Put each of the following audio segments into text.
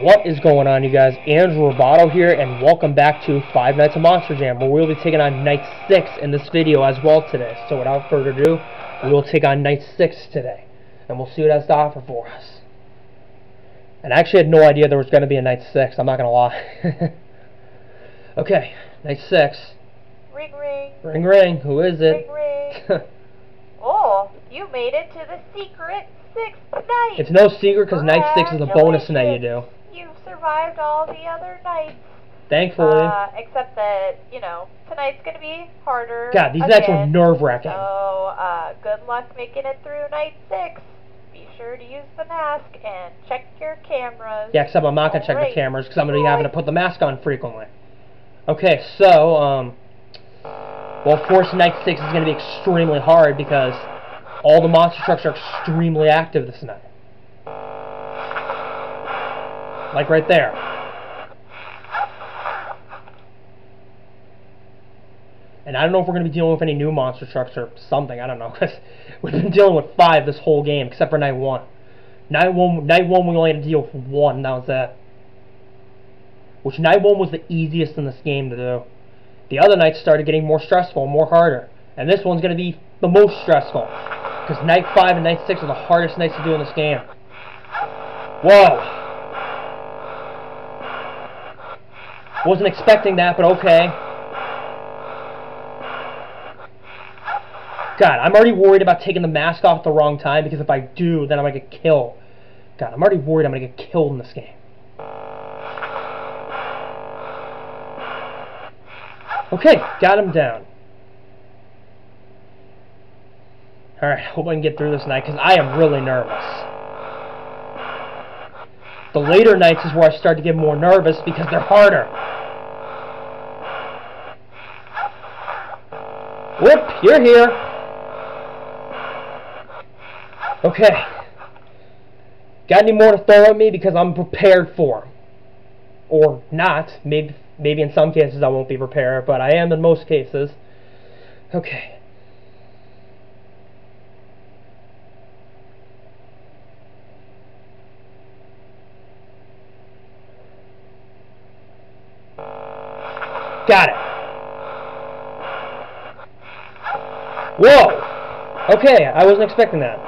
What is going on, you guys? Andrew Ribaudo here, and welcome back to Five Nights of Monster Jam, where we'll be taking on Night 6 in this video as well today. So without further ado, we will take on Night 6 today, and we'll see what has to offer for us. And I actually had no idea there was going to be a Night 6, I'm not going to lie. okay, Night 6. Ring ring. Ring ring, who is it? Ring ring. oh, you made it to the secret sixth night. it's no secret because Night 6 is a bonus night you do. You've survived all the other nights. Thankfully. Uh, except that, you know, tonight's going to be harder. God, these nights were nerve-wracking. So, uh, good luck making it through night six. Be sure to use the mask and check your cameras. Yeah, except I'm not going to check the cameras because I'm going to be having to put the mask on frequently. Okay, so, um, well, of course, Night 6 is going to be extremely hard because all the monster trucks are extremely active this night. Like right there. And I don't know if we're going to be dealing with any new monster trucks or something. I don't know. Because we've been dealing with five this whole game, except for night one. Night one, night one we only had to deal with one, that was that. Which night one was the easiest in this game to do. The other nights started getting more stressful, more harder. And this one's going to be the most stressful. Because night five and night six are the hardest nights to do in this game. Whoa. Wasn't expecting that, but okay. God, I'm already worried about taking the mask off at the wrong time because if I do, then I'm gonna get killed. God, I'm already worried I'm gonna get killed in this game. Okay, got him down. Alright, hope I can get through this night because I am really nervous. The later nights is where I start to get more nervous because they're harder. Whoop, you're here. Okay. Got any more to throw at me because I'm prepared for. Or not. Maybe, maybe in some cases I won't be prepared, but I am in most cases. Okay. Got it. Whoa! Okay, I wasn't expecting that.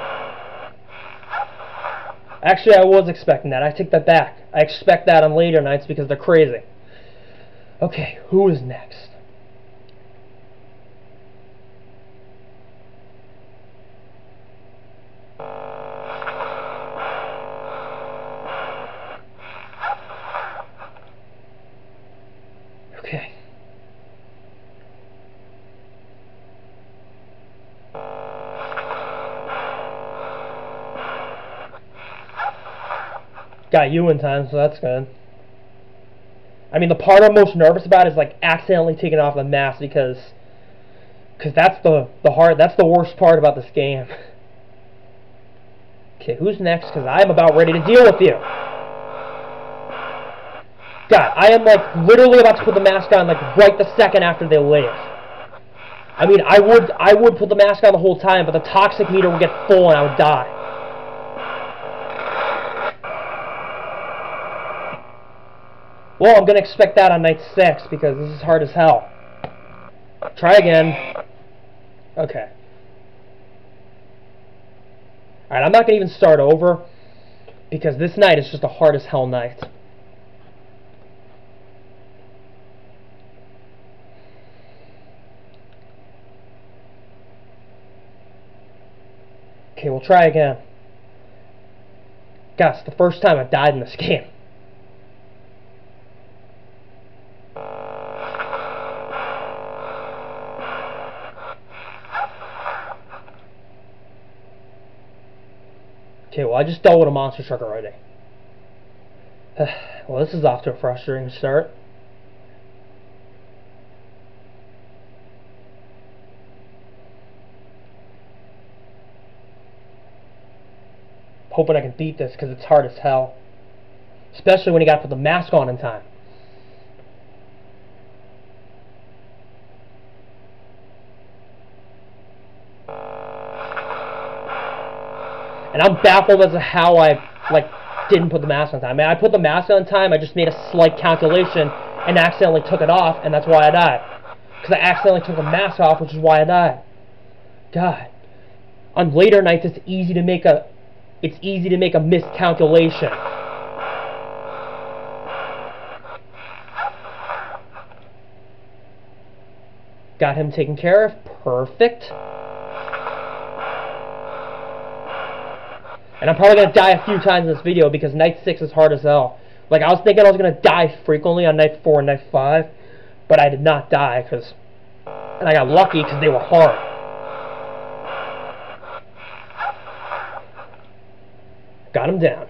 Actually, I was expecting that. I take that back. I expect that on later nights because they're crazy. Okay, who is next? Okay. Got you in time, so that's good. I mean, the part I'm most nervous about is like accidentally taking off the mask because, because that's the the hard that's the worst part about this game. Okay, who's next? Because I'm about ready to deal with you. God, I am like literally about to put the mask on like right the second after they leave. I mean, I would I would put the mask on the whole time, but the toxic meter would get full and I would die. Well, I'm going to expect that on night 6 because this is hard as hell. Try again. Okay. Alright, I'm not going to even start over because this night is just a hard as hell night. Okay, we'll try again. It's the first time I've died in this game. Okay, well, I just dealt with a monster truck already. well, this is off to a frustrating start. Hoping I can beat this because it's hard as hell. Especially when you got to put the mask on in time. And I'm baffled as to how I, like, didn't put the mask on time. I, mean, I put the mask on time, I just made a slight calculation and accidentally took it off, and that's why I died. Because I accidentally took the mask off, which is why I died. God. On later nights, it's easy to make a, it's easy to make a miscalculation. Got him taken care of. Perfect. And I'm probably going to die a few times in this video because night 6 is hard as hell. Like, I was thinking I was going to die frequently on night 4 and night 5, but I did not die because... And I got lucky because they were hard. Got him down.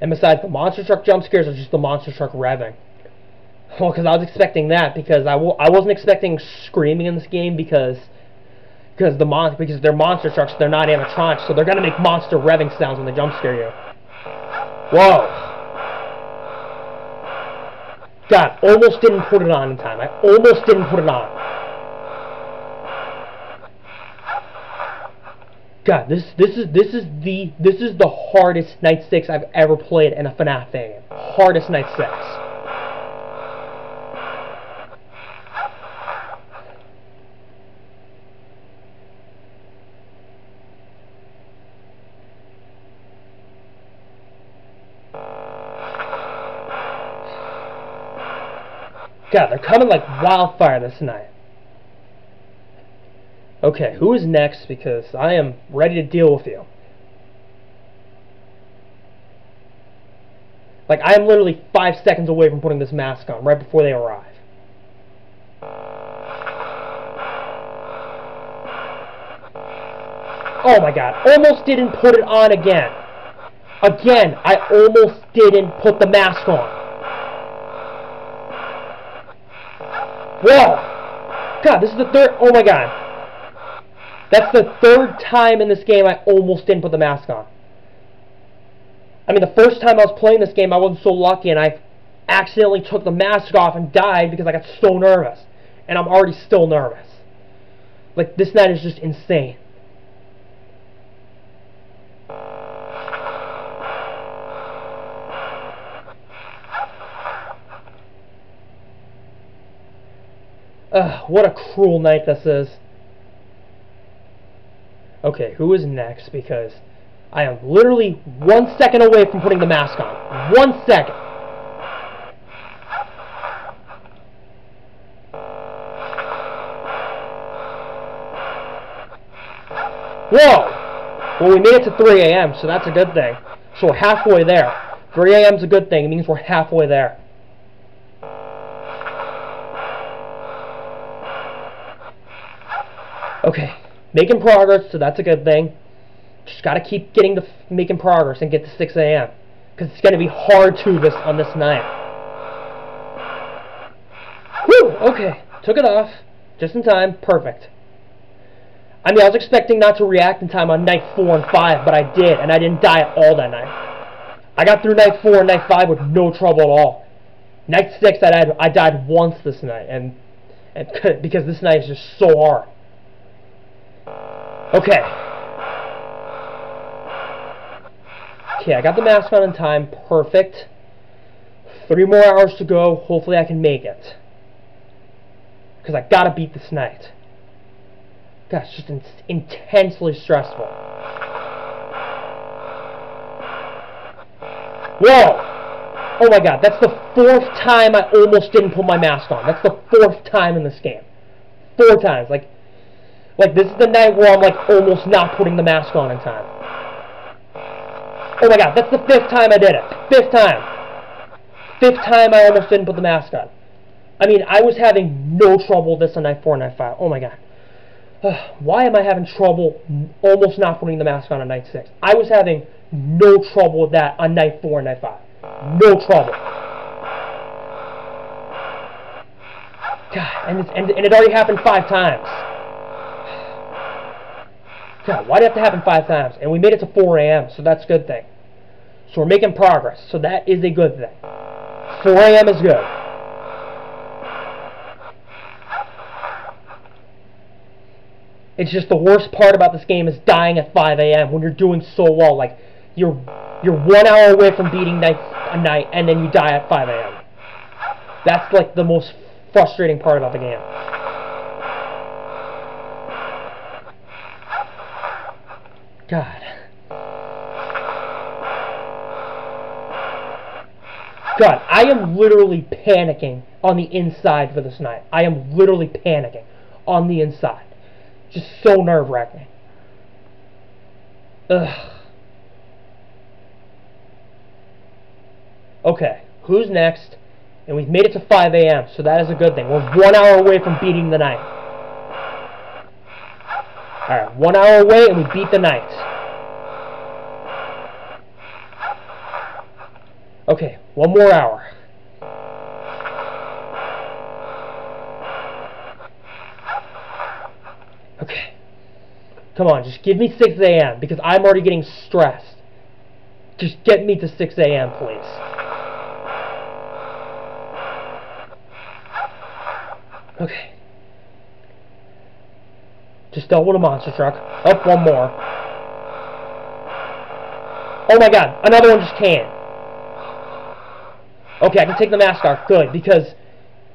And besides, the monster truck jump scares are just the monster truck revving. Well, because I was expecting that because I w I wasn't expecting screaming in this game because because the mon because they're monster trucks, they're not animatronics, so they're gonna make monster revving sounds when they jump scare you. Whoa! God, almost didn't put it on in time. I almost didn't put it on. God, this this is this is the this is the hardest night six I've ever played in a FNAF game. Hardest night six. God, they're coming like wildfire this night. Okay, who is next? Because I am ready to deal with you. Like, I am literally five seconds away from putting this mask on, right before they arrive. Oh my god, almost didn't put it on again. Again, I almost didn't put the mask on. Whoa! God, this is the third, oh my god. That's the third time in this game I almost didn't put the mask on. I mean, the first time I was playing this game, I wasn't so lucky, and I accidentally took the mask off and died because I got so nervous. And I'm already still nervous. Like, this night is just insane. Ugh, what a cruel night this is. Okay, who is next? Because I am literally one second away from putting the mask on. One second. Whoa! Well, we made it to 3 a.m., so that's a good thing. So we're halfway there. 3 a.m. is a good thing. It means we're halfway there. Okay, making progress, so that's a good thing. Just got to keep getting to making progress and get to 6 a.m. Because it's to be hard to this on this night. Whew, okay, took it off, just in time, perfect. I mean, I was expecting not to react in time on night 4 and 5, but I did, and I didn't die at all that night. I got through night 4 and night 5 with no trouble at all. Night 6, I died, I died once this night, and, and because this night is just so hard. Okay. Okay, I got the mask on in time. Perfect. Three more hours to go. Hopefully I can make it. Because I gotta beat this night. It's just in intensely stressful. Whoa! Oh my god, that's the fourth time I almost didn't put my mask on. That's the fourth time in this game. Four times. Like, like, this is the night where I'm, like, almost not putting the mask on in time. Oh my god, that's the fifth time I did it. Fifth time. Fifth time I almost didn't put the mask on. I mean, I was having no trouble this on night 4 and night 5. Oh my god. Why am I having trouble almost not putting the mask on on night 6? I was having no trouble with that on night 4 and night 5. No trouble. God, and, and, and it already happened five times. Why did it have to happen five times? And we made it to 4 a.m., so that's a good thing. So we're making progress, so that is a good thing. 4 a.m. is good. It's just the worst part about this game is dying at 5 a.m. when you're doing so well. Like you're you're one hour away from beating night a night, and then you die at 5 a.m. That's like the most frustrating part about the game. God. God, I am literally panicking on the inside for this night. I am literally panicking on the inside. Just so nerve wracking. Ugh. Okay, who's next? And we've made it to 5 a.m., so that is a good thing. We're one hour away from beating the night. Alright, one hour away and we beat the night. Okay, one more hour. Okay. Come on, just give me 6 a.m. because I'm already getting stressed. Just get me to 6 a.m., please. Okay. Just with a monster truck. Up one more. Oh my god, another one just came. Okay, I can take the mask off. Good, because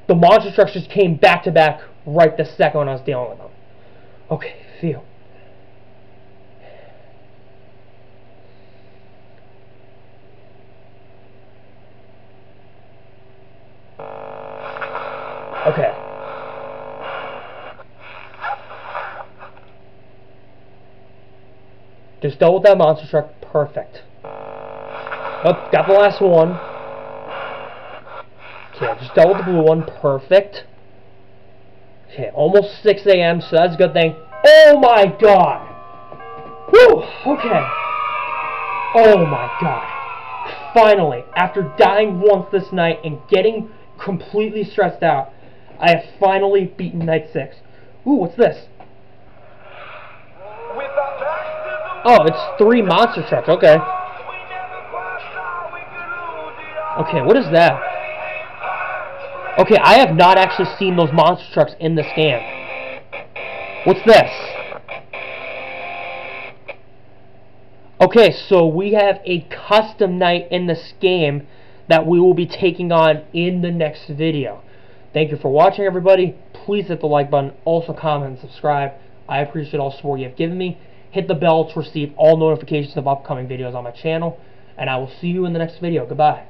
the monster trucks just came back to back right the second when I was dealing with them. Okay, feel. Okay. Just double that monster truck. Perfect. Oh, got the last one. Okay, just double the blue one. Perfect. Okay, almost 6 a.m., so that's a good thing. Oh my god! Whew, okay. Oh my god. Finally, after dying once this night and getting completely stressed out, I have finally beaten Night 6. Ooh, what's this? Oh, it's three monster trucks, okay. Okay, what is that? Okay, I have not actually seen those monster trucks in this game. What's this? Okay, so we have a custom night in this game that we will be taking on in the next video. Thank you for watching, everybody. Please hit the like button. Also, comment and subscribe. I appreciate all the support you have given me. Hit the bell to receive all notifications of upcoming videos on my channel. And I will see you in the next video. Goodbye.